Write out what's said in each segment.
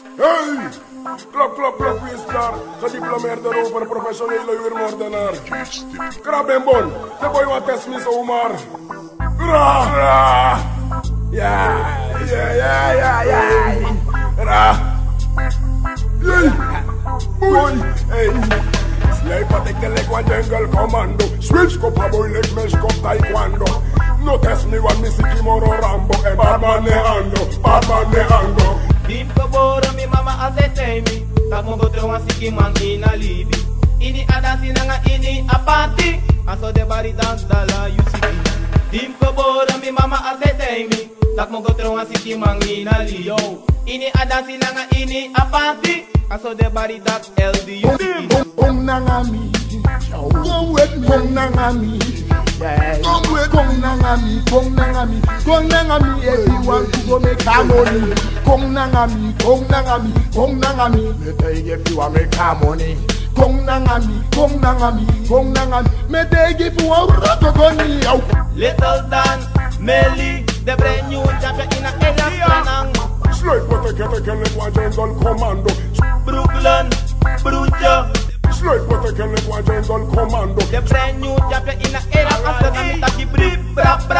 Hey! Klap, klap, klap, wie is daar? Gediplomeerde rover, professionele uurmoordenaar. Krab en bon, de boy wat test me zomaar. Ra, ra. Ja, ja, ja, ja, ja. Ra. Yay. Boy, hey. Slay pa tek de lekwa jungle commando. Switch ko pa boy lek mesh ko taekwondo. No test me one missy Kimoro Rambo. And Batman ne Tak mo botro nga siki mang inalibi Ini ada sinanga ini apati. Aso de bari dance dala yusiki Dim ko boro mi mama atetay mi Tak mo botro nga siki mang inalibi Ini ada sinanga ini apati. Aso de bari dance LD yusiki Kong nangami, kong wet kong nangami, kong wet kong nangami, kong nangami, kong nangami. If you want to go make a money, kong nangami, kong nangami, kong nangami. Me tell you if you want make a money. Kong nangami, kong nangami, kong nangami. Me tell you if you want to go. Little Dan, Melly, the brand new champion in a area planang Slay pa tek de lekwa jungle commando. Brooklan, Bruja Slay pa tek lekwa jungle commando. The brand new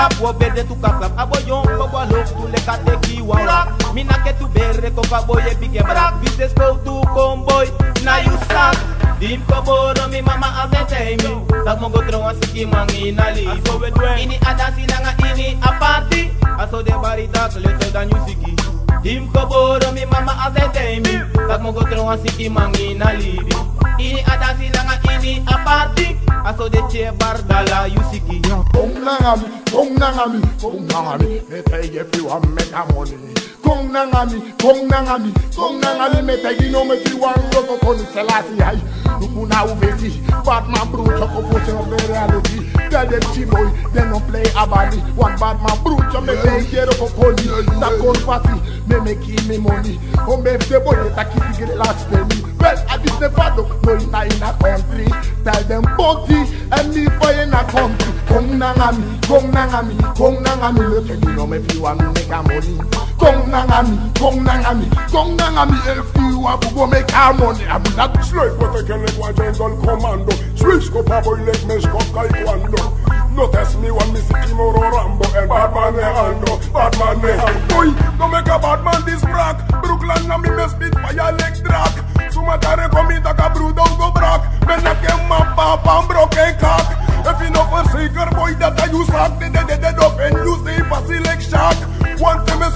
brap Wo berde tu kaplap Abo yon ko wa lok tu le kate ki wa wa. Mi na ke tu bere ko pa boy e bige brak Bises ko tu comboy Na you suck. Dim ko boro mi mama avete mi. Tak mo go tro asiki mangi na li. Ini ada sinanga ini apati Aso de bari tak leto dan yusiki Dim ko boro mi mama avete mi. Tak mo go tro asiki mangi na libi Ini ada sinanga ini apati Aso de che bardala nangami, kong nangami, kong nangami. Me tell you if you want make a money. Kong nangami, kong nangami, kong nangami. Me tell you no me if you want loco con Selassie. Ay, lukuna uvesi. Batman brute up for some reality. Tell them chiboy, they no play a body. One Batman brute, me tell you up for That con party, me make him me money. Oh me if the boy that keep to get last penny. Well, I just never do no in a a country. Tell them body and me for in a country. Kong nangami, kong nangami, kong nangami. Look at you know me if you want make a money. Kong nangami, kong nangami, kong nangami. If you want to go make a money, I'm not Slay pa tek lekwa jungle commando. Switch ko pa boy lek mesh ko taekwondo. No test me one missy Kimoro Rambo. And Batman ne ando, Batman ne ando. Boy, no make a Batman this brack. Brooklan na mi me spit fire leg drag. Sumatare komita ka brudo go brak. Men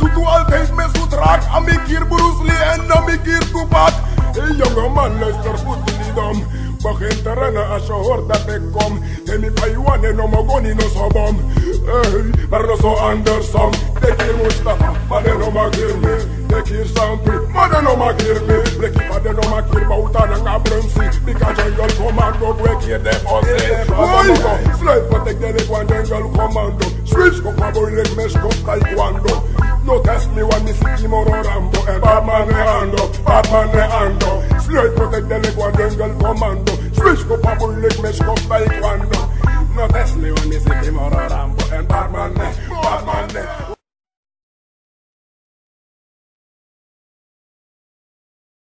One time me su tu all time me su track. Ami kir Bruce Lee and ami kir Tupac. Hey young man, let's start putting it on. Bajentarana a shahor da tekom Temi paiwane no mogoni no sobom Hey, pero so Anderson. Dekir Mustafa, mane no magir me. Dekir Sampi, mane no magir me. Bleki pade no magir bautana nga bremsi Bika jungle commando, gwekir de bosse slave protect the leg one jungle commando. Switch ko pa boy leg mesh ko taekwondo No test me when me see missy Kimoro Rambo. And Batman ne ando, Batman ne ando. Slave protect the leg one jungle commando. Switch pa boy leg mesh ko taekwondo No. Test me when me see missy Kimoro Rambo. And ne, Batman ne